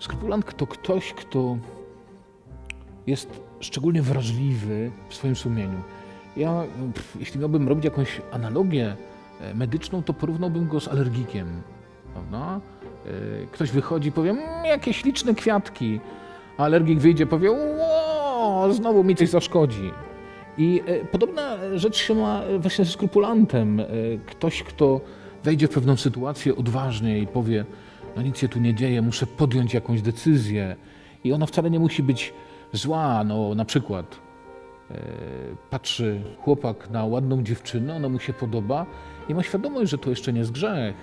Skrupulant to ktoś, kto jest szczególnie wrażliwy w swoim sumieniu. Ja, jeśli miałbym robić jakąś analogię e, medyczną, to porównałbym go z alergikiem. Prawda? E, Ktoś wychodzi i powie, mmm, jakie śliczne kwiatki, a alergik wyjdzie i powie, o, znowu mi coś zaszkodzi. I e, podobna rzecz się ma właśnie ze skrupulantem. Ktoś, kto wejdzie w pewną sytuację odważnie i powie, no nic się tu nie dzieje, muszę podjąć jakąś decyzję. I ona wcale nie musi być zła, no na przykład e, patrzy chłopak na ładną dziewczynę, ona mu się podoba i ma świadomość, że to jeszcze nie jest grzech.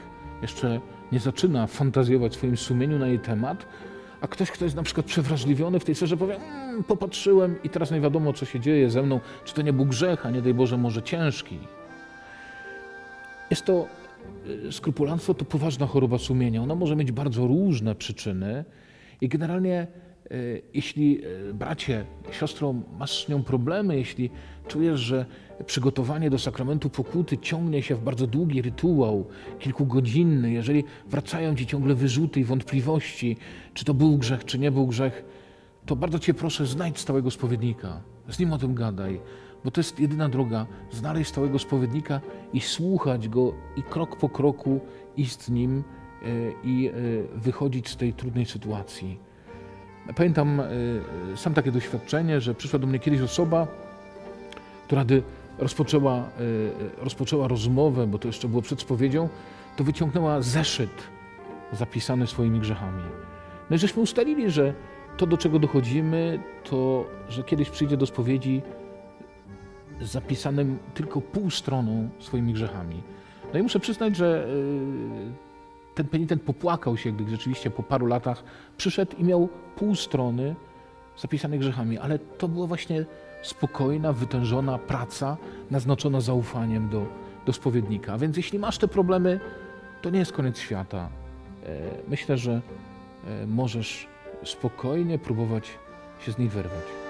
Jeszcze nie zaczyna fantazjować w swoim sumieniu na jej temat, a ktoś, kto jest na przykład przewrażliwiony w tej sferze, powie, mmm, popatrzyłem i teraz nie wiadomo, co się dzieje ze mną, czy to nie był grzech, a nie daj Boże, może ciężki. Jest to, skrupulanstwo to poważna choroba sumienia. Ona może mieć bardzo różne przyczyny i generalnie y, jeśli y, bracie, siostro, masz z nią problemy, jeśli czujesz, że przygotowanie do sakramentu pokuty ciągnie się w bardzo długi rytuał, kilkugodzinny, jeżeli wracają ci ciągle wyrzuty i wątpliwości, czy to był grzech, czy nie był grzech, to bardzo cię proszę, znajdź stałego spowiednika. Z nim o tym gadaj, bo to jest jedyna droga, znaleźć stałego spowiednika i słuchać go i krok po kroku iść z nim e, i e, wychodzić z tej trudnej sytuacji. Pamiętam e, sam takie doświadczenie, że przyszła do mnie kiedyś osoba, która gdy rozpoczęła, rozpoczęła rozmowę, bo to jeszcze było przed spowiedzią, to wyciągnęła zeszyt zapisany swoimi grzechami. No i żeśmy ustalili, że to, do czego dochodzimy, to, że kiedyś przyjdzie do spowiedzi zapisanym tylko pół stroną swoimi grzechami. No i muszę przyznać, że e, ten penitent popłakał się, gdy rzeczywiście po paru latach przyszedł i miał pół strony zapisanej grzechami, ale to była właśnie spokojna, wytężona praca, naznaczona zaufaniem do, do spowiednika. A więc jeśli masz te problemy, to nie jest koniec świata. E, Myślę, że e, możesz spokojnie próbować się z nich wyrwać.